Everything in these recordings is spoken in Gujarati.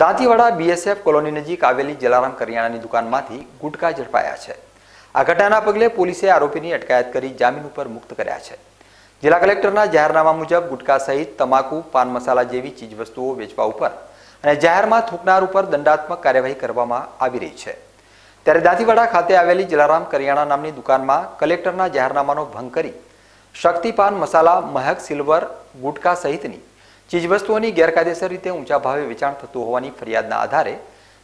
દાંતીવાડા બીએસએફ કોલોની નજીક આવેલી જલારામ કરિયાણાની દુકાનમાંથી ગુટકા ઝડપાયા છે. આ ઘટનાના પગલે પોલીસે આરોપીની અટકાયત કરી જામીન ઉપર મુક્ત કર્યા છે. જિલ્લા કલેક્ટરના જાહેરનામા મુજબ ગુટકા સહિત તમાકુ, પાન મસાલા જેવી ચીજવસ્તુઓ વેચવા ઉપર અને જાહેરમાં થૂંકનાર ઉપર દંડાત્મક કાર્યવાહી કરવામાં આવી રહી છે. ત્યારે દાંતીવાડા ખાતે આવેલી જલારામ કરિયાણા નામની દુકાનમાં કલેક્ટરના જાહેરનામાનો ભંગ કરી શક્તિપાન મસાલા, મહેક, સિલ્વર, ગુટકા સહિતની ચીજવસ્તુઓની ગેરકાયદેસર રીતે ઊંચા ભાવે વેચાણ થતું હોવાની ફરિયાદના આધારે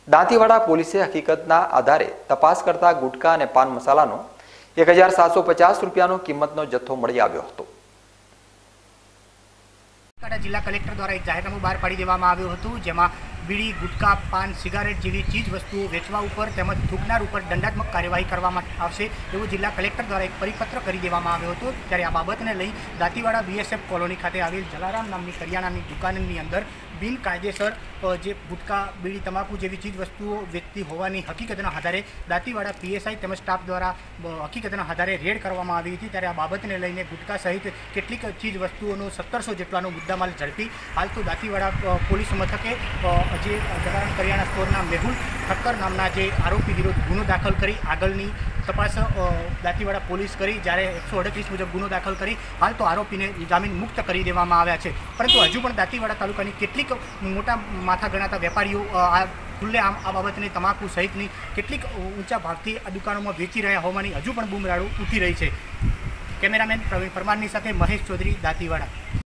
દાંતીવાડા પોલીસે હકીકતના આધારે તપાસ કરતા ગુટકા અને પાન મસાલાનો એક હજાર સાતસો પચાસ રૂપિયાનો કિંમતનો જથ્થો મળી આવ્યો હતો. જિલ્લા કલેક્ટર દ્વારા એક જાહેરનામું બહાર પાડી દેવામાં આવ્યું હતું, જેમાં બીડી, ગુટકા, પાન, સિગારેટ જેવી ચીજ વસ્તુઓ વેચવા ઉપર તેમજ થૂકનાર ઉપર દંડાત્મક કાર્યવાહી કરવામાં આવશે એવું જિલ્લા કલેક્ટર દ્વારા એક પરિપત્ર કરી દેવામાં આવ્યો હતો. ત્યારે આ બાબતને લઈ દાંતીવાડા બીએસએફ કોલોની ખાતે આવેલ જલારામ નામની કરિયાણાની દુકાનની અંદર બિનકાયદેસર જે ગુટકા, બીડી, તમાકુ જેવી ચીજ વસ્તુઓ વેચતી હોવાની હકીકતના આધારે દાંતીવાડા પીએસઆઈ તેમજ સ્ટાફ દ્વારા હકીકતના આધારે રેડ કરવામાં આવી હતી. ત્યારે આ બાબતને લઈને ગુટકા સહિત કેટલીક ચીજ વસ્તુઓનો સત્તરસો જેટલાનો મુદ્દામાલ ઝડપી. હાલ તો દાંતીવાડા પોલીસ મથકે જે જલારામ કરિયાણા સ્ટોરના મેહુલ ઠક્કર નામના જે આરોપી વિરુદ્ધ ગુનો દાખલ કરી, આગળની તપાસ દાંતીવાડા પોલીસ કરી, જ્યારે એકસો અડત્રીસ મુજબ ગુનો દાખલ કરી, હાલ તો આરોપીને જામીન મુક્ત કરી દેવામાં આવ્યા છે. પરંતુ હજુ પણ દાંતીવાડા તાલુકાની કેટલીક મોટા માથા ગણાતા વેપારીઓ આ ખુલ્લે આમ, આ બાબતની તમાકુ સહિતની કેટલીક ઊંચા ભાગથી આ દુકાનોમાં વેચી રહ્યા હોવાની હજુ પણ બૂમરાડું ઉઠી રહી છે. કેમેરામેન પ્રવીણ પરમારની સાથે મહેશ ચૌધરી, દાંતીવાડા.